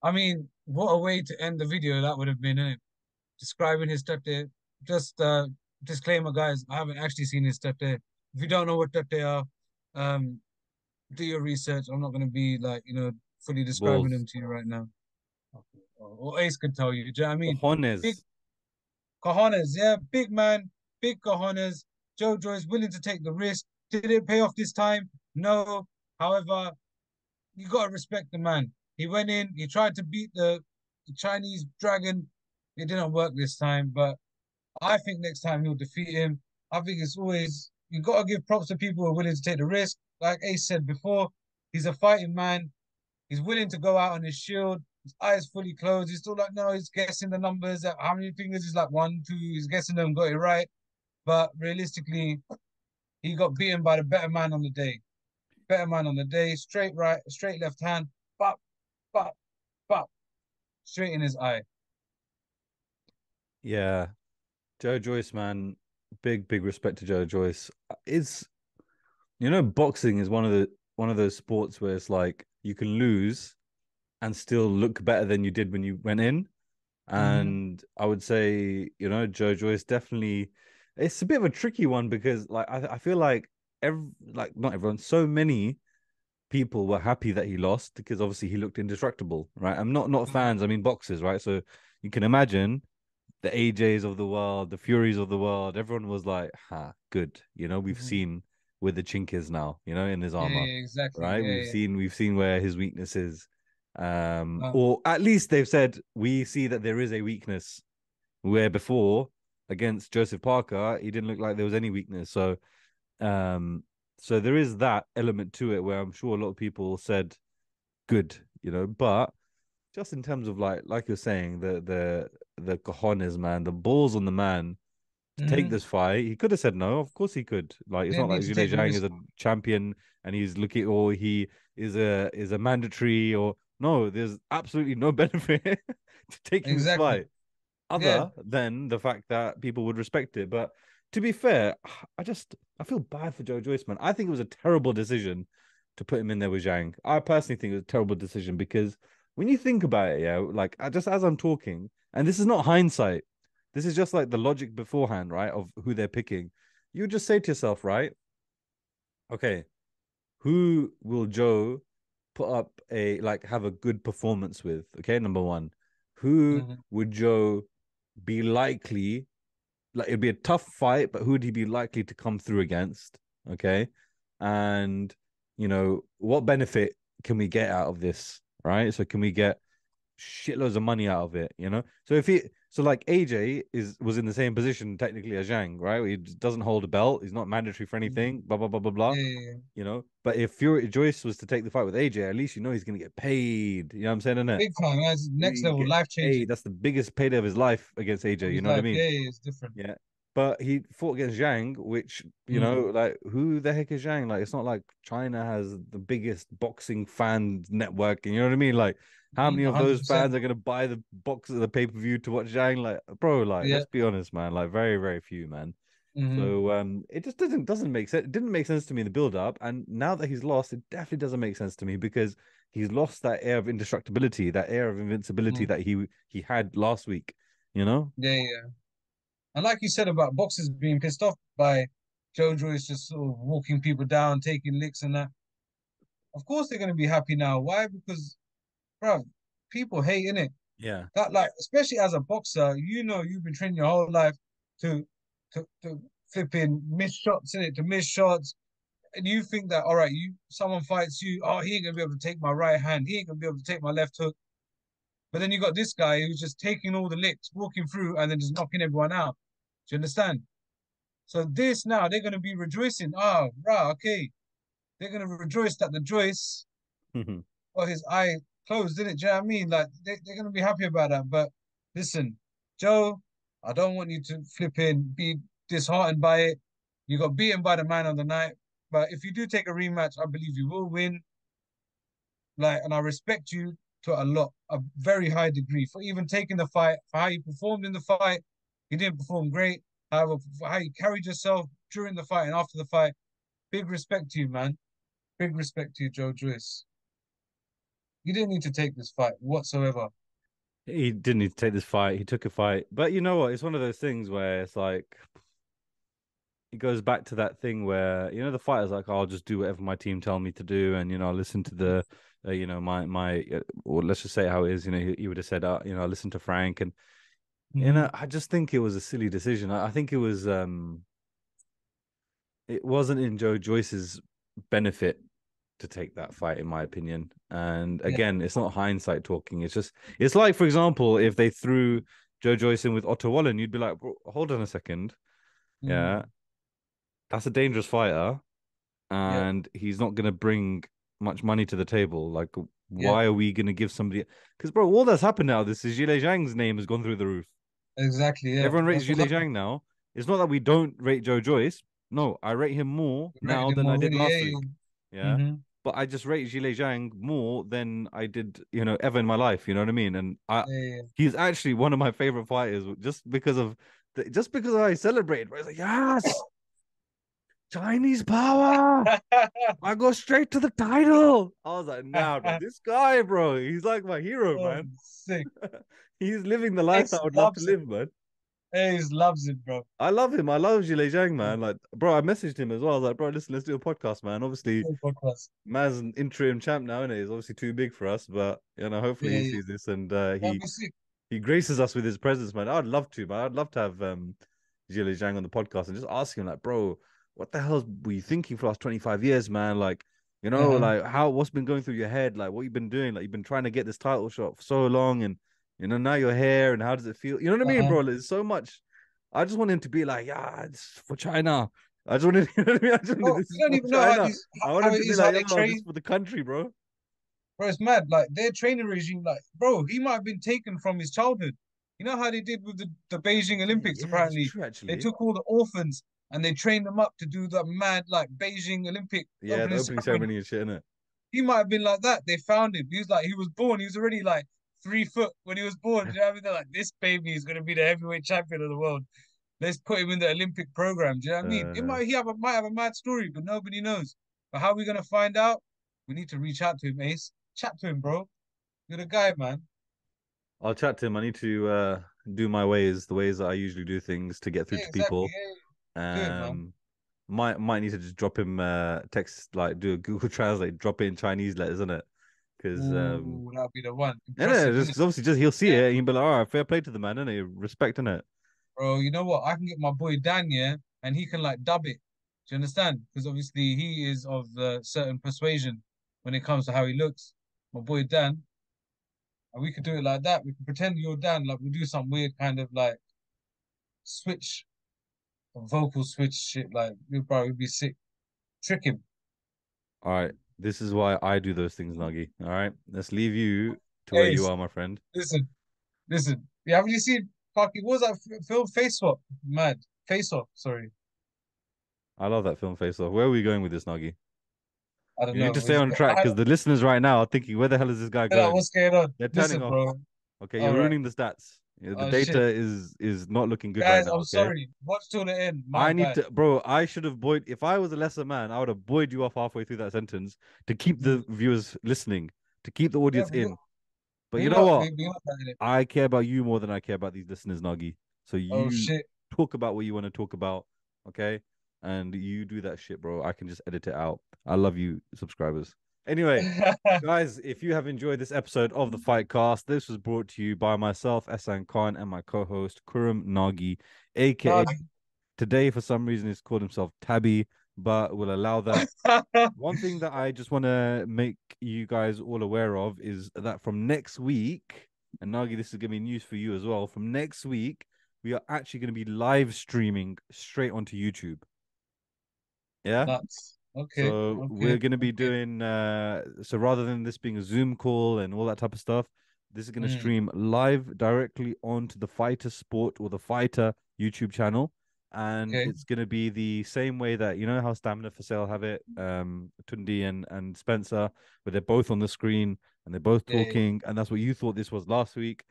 I mean, what a way to end the video that would have been, innit? Describing his there. Just uh disclaimer, guys, I haven't actually seen his there. If you don't know what step they are, um, do your research. I'm not gonna be like, you know, fully describing Balls. them to you right now. or Ace could tell you. Do you know what I mean? Cojones. Big cojones, yeah, big man, big cojones. Joe Joyce willing to take the risk. Did it pay off this time? No. However, you gotta respect the man. He went in, he tried to beat the, the Chinese dragon. It didn't work this time, but I think next time he'll defeat him. I think it's always you gotta give props to people who are willing to take the risk. Like Ace said before, he's a fighting man. He's willing to go out on his shield. His eyes fully closed. He's still like, no, he's guessing the numbers. How many fingers? He's like one, two. He's guessing them, got it right. But realistically, he got beaten by the better man on the day. Better man on the day. Straight right, straight left hand. Bop, bop, bop. Straight in his eye. Yeah. Joe Joyce, man. Big, big respect to Joe Joyce. Is you know, boxing is one of the one of those sports where it's like you can lose and still look better than you did when you went in. And mm. I would say, you know, Joe Joyce definitely it's a bit of a tricky one because like I, I feel like every like not everyone, so many people were happy that he lost because obviously he looked indestructible, right? I'm not not mm-hmm. fans, I mean boxers, right? So you can imagine the AJs of the world, the Furies of the world, everyone was like, ha, good. You know, we've mm-hmm. seen where the chink is now, you know, in his armor. Yeah, exactly. Right. Yeah, we've yeah. seen we've seen where his weakness is. Um, oh. or at least they've said we see that there is a weakness where before against Joseph Parker, he didn't look like there was any weakness. So um so there is that element to it where I'm sure a lot of people said good, you know, but just in terms of like like you're saying, the the the cojones man, the balls on the man to mm-hmm. take this fight. He could have said no. Of course he could. Like it's not like Zhang is a champion and he's looking or he is a is a mandatory or no, there's absolutely no benefit to taking exactly. this fight. Other yeah. than the fact that people would respect it. But to be fair, I just I feel bad for Joe Joyce, man. I think it was a terrible decision to put him in there with Zhang. I personally think it was a terrible decision because when you think about it, yeah, like just as I'm talking, and this is not hindsight, this is just like the logic beforehand, right? Of who they're picking. You just say to yourself, right? Okay, who will Joe put up a like have a good performance with? Okay, number one, who mm-hmm. would Joe be likely? Like it'd be a tough fight, but who would he be likely to come through against? Okay, and you know what benefit can we get out of this? Right, so can we get shitloads of money out of it? You know, so if he so like AJ is was in the same position technically as Zhang, right? He doesn't hold a belt. He's not mandatory for anything. Mm-hmm. Blah blah blah blah blah. Yeah. You know, but if Fury Joyce was to take the fight with AJ, at least you know he's gonna get paid. You know what I'm saying? Isn't it? Big time. That's next level, life changing. That's the biggest payday of his life against AJ. you know life. what I mean? Yeah, it's different. Yeah. But he fought against Zhang, which you mm. know, like who the heck is Zhang? Like, it's not like China has the biggest boxing fan network, and you know what I mean? Like, how many of 100%. those fans are gonna buy the box of the pay per view to watch Zhang? Like, bro, like yeah. let's be honest, man. Like, very, very few, man. Mm-hmm. So um, it just doesn't doesn't make sense. It didn't make sense to me in the build up, and now that he's lost, it definitely doesn't make sense to me because he's lost that air of indestructibility, that air of invincibility mm. that he he had last week. You know? Yeah, yeah. And like you said about boxers being pissed off by Joe Joyce just sort of walking people down, taking licks and that. Of course they're gonna be happy now. Why? Because bro, people hate in it. Yeah. That like, especially as a boxer, you know, you've been training your whole life to to to flipping miss shots in it, to miss shots, and you think that all right, you someone fights you, oh, he ain't gonna be able to take my right hand, he ain't gonna be able to take my left hook. But then you got this guy who's just taking all the licks, walking through, and then just knocking everyone out. Do you understand? So this now they're gonna be rejoicing. Ah, oh, right, okay. They're gonna rejoice that the Joyce mm-hmm. or his eye closed, didn't it? Do you know what I mean? Like they, they're gonna be happy about that. But listen, Joe, I don't want you to flip in, be disheartened by it. You got beaten by the man on the night. But if you do take a rematch, I believe you will win. Like, and I respect you to a lot, a very high degree for even taking the fight, for how you performed in the fight. You didn't perform great. However, how you carried yourself during the fight and after the fight, big respect to you, man. Big respect to you, Joe Joyce. You didn't need to take this fight whatsoever. He didn't need to take this fight. He took a fight. But you know what? It's one of those things where it's like it goes back to that thing where you know the fighters like, oh, I'll just do whatever my team tell me to do, and you know, I listen to the, uh, you know, my my, uh, or let's just say how it is. You know, he, he would have said, uh, you know, I listen to Frank, and Mm-hmm. you know, I just think it was a silly decision. I, I think it was, um, it wasn't in Joe Joyce's benefit to take that fight, in my opinion. And Yeah. again, it's not hindsight talking. It's just, it's like, for example, if they threw Joe Joyce in with Otto Wallin, you'd be like, hold on a second. Mm. Yeah. That's a dangerous fighter. Yeah. And he's not going to bring much money to the table. Like, Yeah. why are we going to give somebody? Because, bro, all that's happened now, this is Zhilei Zhang's name has gone through the roof. Exactly. Yeah. Everyone rates Zhilei Zhang now. It's not that we don't rate Joe Joyce. No, I rate him more now than him I did last yeah, week. yeah. Yeah. Mhm. But I just rate Zhilei Zhang more than I did, you know, ever in my life. You know what I mean? And I, Yeah, yeah, he's actually one of my favorite fighters just because of the, just because I celebrate. Bro. It's like, yes, Chinese power. I go straight to the title. I was like, nah, bro, this guy, bro, he's like my hero, Oh, man. Sick. He's living the life I would love to it. live, man. Hayes loves it, bro. I love him. I love Zhilei Zhang, man. Like, bro, I messaged him as well. I was like, bro, listen, let's do a podcast, man. Obviously, podcast. Man's an interim champ now, and he's obviously too big for us, but you know, hopefully Yeah, he yeah. sees this and uh, he he graces us with his presence, man. I'd love to, man. I'd love to have um Zhilei Zhang on the podcast and just ask him, like, bro, what the hell were you thinking for the last 25 years, man? Like, you know, Uh-huh. like how what's been going through your head? Like what you've been doing? Like you've been trying to get this title shot for so long, and you know, now you're here, and how does it feel? You know what I mean, Uh-huh. bro? There's so much. I just want him to be like, yeah, it's for China. I just wanted, you know what I mean? I just wanted Bro, this you don't even know how, these, I want him to be like, this train. for the country, bro. Bro, it's mad. Like their training regime, like, bro, he might have been taken from his childhood. You know how they did with the, the Beijing Olympics, Yeah, apparently. true. They took all the orphans and they trained them up to do the mad like Beijing Olympic yeah, the opening opening ceremony. ceremony and shit, innit? He might have been like that. They found him. He was like, he was born. He was already like three foot when he was born. Do you know what I mean? They're like, this baby is gonna be the heavyweight champion of the world. Let's put him in the Olympic program. Do you know what I mean? It Uh. might he have a might have a mad story, but nobody knows. But how are we gonna find out? We need to reach out to him, Ace. Chat to him, bro. You're the guy, man. I'll chat to him. I need to uh do my ways, the ways that I usually do things to get through Yeah, to exactly. people. Yeah, yeah. Um, might might need to just drop him uh text like do a Google Translate, drop it in Chinese letters, isn't it? Because um, that'll be the one. yeah, Impressive, just obviously just he'll see Yeah. it and he'll be like, all right, fair play to the man, innit? Respect, it. Bro, you know what? I can get my boy Dan, yeah, and he can like dub it. Do you understand? Because obviously he is of a certain persuasion when it comes to how he looks. My boy Dan. And we could do it like that. We could pretend you're Dan, like we do some weird kind of like switch, vocal switch shit. Like, bro, it'd be sick. Trick him. All right, this is why I do those things, Nagi. All right, let's leave you to where you are, my friend. Listen, listen. Yeah, haven't you seen fucking what was that film Face Swap? Mad. Face Off, sorry. I love that film Face Off. Where are we going with this, Nagi? I don't You know. need to stay on track because the listeners right now are thinking, where the hell is this guy I don't know going? what's going on. They're Listen, turning off. bro. Okay, you're right. ruining the stats. Yeah, The Oh, data shit. is is not looking good Guys, right now. I'm okay? sorry. Watch till the end. My I need bad. to, bro. I should have buoyed. If I was a lesser man, I would have buoyed you off halfway through that sentence to keep the mm-hmm. viewers listening, to keep the audience you- in. But you know what? be- be not that, innit? I care about you more than I care about these listeners, Nagi. So oh, you Oh talk about what you want to talk about, okay? And you do that shit, bro. I can just edit it out. I love you, subscribers. Anyway, guys, if you have enjoyed this episode of the Fytcast, this was brought to you by myself, Ehsan Khan, and my co-host Kurum Nagi, aka Nagi. today for some reason he's called himself Tabby, but we'll allow that. One thing that I just want to make you guys all aware of is that from next week, and Nagi, this is gonna be news for you as well. From next week, we are actually gonna be live streaming straight onto YouTube. Yeah. Nuts. Okay. So okay, we're going to be okay. doing uh so rather than this being a Zoom call and all that type of stuff, this is going to Mm. stream live directly onto the Fighter Sport or the Fighter YouTube channel and Okay. it's going to be the same way that you know how Stamina for Sale have it um Tunde and and Spencer where they're both on the screen and they're both Yeah, yeah. talking and that's what you thought this was last week.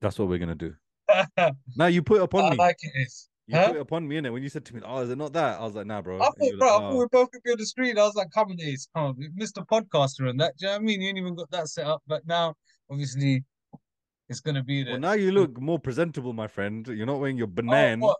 That's what we're going to do. Now you put it upon I me. like it. You Huh? put it upon me, innit? When you said to me, "Oh, is it not that?" I was like, "Nah, bro." I thought, bro, I thought "Oh." we both could be on the screen. I was like, come on, Ace, come on, Mr. Podcaster and that. Do you know what I mean? You ain't even got that set up, but now obviously it's gonna be there. Well, now you look more presentable, my friend. You're not wearing your Oh, banana. what?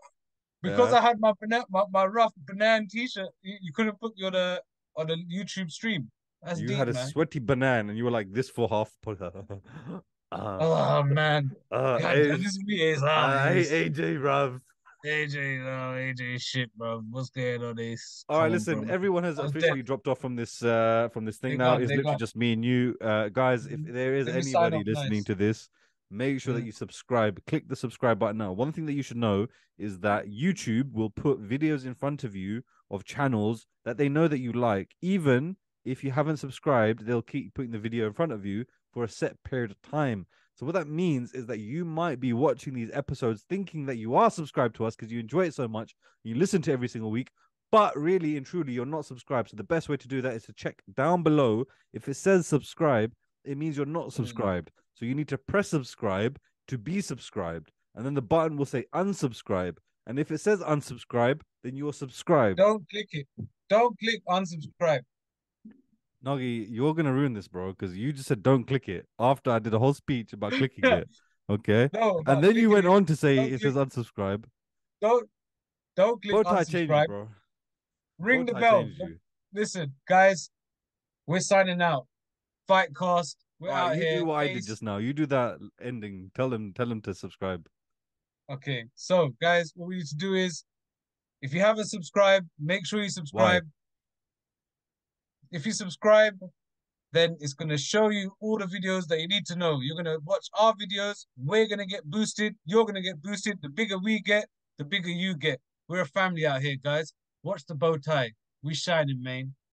Because Yeah. I had my banana, my, my rough banana t-shirt, you, you couldn't put on a on a YouTube stream. That's you deep, had a man. sweaty banana and you were like this for half. uh, Oh man, uh, God, hey, this is me. Uh, ah, hey, yes. AJ, bruv. AJ, no, AJ, shit, bro. What's going on? This. All right, Come listen. Everyone has officially dead. dropped off from this uh from this thing They now. gone, It's literally gone. just me and you, uh, guys. If there is Let me sign anybody listening nice. to this, make sure that Mhm. you subscribe. Click the subscribe button now. One thing that you should know is that YouTube will put videos in front of you of channels that they know that you like. Even if you haven't subscribed, they'll keep putting the video in front of you for a set period of time. So what that means is that you might be watching these episodes thinking that you are subscribed to us because you enjoy it so much, you listen to every single week, but really and truly you're not subscribed. So the best way to do that is to check down below. If it says subscribe, it means you're not mm. subscribed. So you need to press subscribe to be subscribed, and then the button will say unsubscribe. And if it says unsubscribe, then you're subscribed. Don't click it. Don't click unsubscribe. Nagi, you're gonna ruin this, bro, because you just said don't click it after I did a whole speech about clicking it. Okay. No. And then you went it. on to say Don't it says unsubscribe. Don't don't click Bow tie changed you, unsubscribe. bro. Ring the bell. Listen, guys, we're signing out. Fytcast. We're right, out you here. do what I did just now. You do that ending. Tell them, tell them to subscribe. Okay, so guys, what we need to do is, if you haven't subscribed, make sure you subscribe. If you subscribe, then it's gonna show you all the videos that you need to know. You're gonna watch our videos. We're gonna get boosted. You're gonna get boosted. The bigger we get, the bigger you get. We're a family out here, guys. Watch the bow tie. We shining, man.